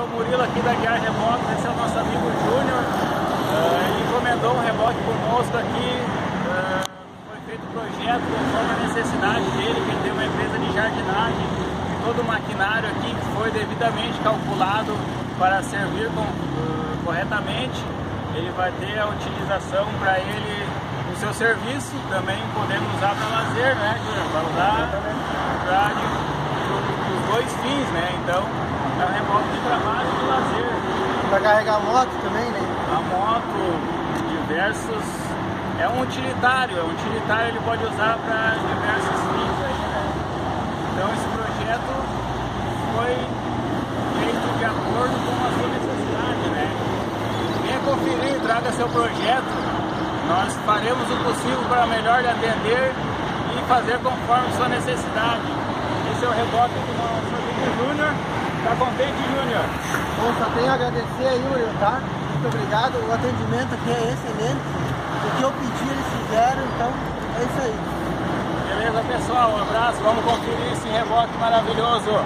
sou Murilo aqui da Guiar Reboques, esse é o nosso amigo Júnior. Uh, ele encomendou um reboque conosco aqui. Uh, foi feito o projeto conforme a necessidade dele, que ele tem uma empresa de jardinagem. Todo o maquinário aqui foi devidamente calculado para servir com, uh, corretamente. Ele vai ter a utilização para ele no seu serviço, também podemos usar para lazer, né, Júnior? Para usar para os dois fins, né? Então, é um reboque de trabalho e de lazer. Para carregar a moto também, né? A moto, diversos. É um utilitário, é um utilitário ele pode usar para diversos fins aí, né? Então esse projeto foi feito de acordo com a sua necessidade, né? Venha conferir, traga seu projeto. Nós faremos o possível para melhor lhe atender e fazer conforme sua necessidade. Esse é o reboque do nosso contente, Júnior? Bom, só tenho a agradecer aí, Will, tá? Muito obrigado. O atendimento aqui é excelente. O que eu pedi eles fizeram, então é isso aí. Beleza, pessoal? Um abraço. Vamos conferir esse reboque maravilhoso.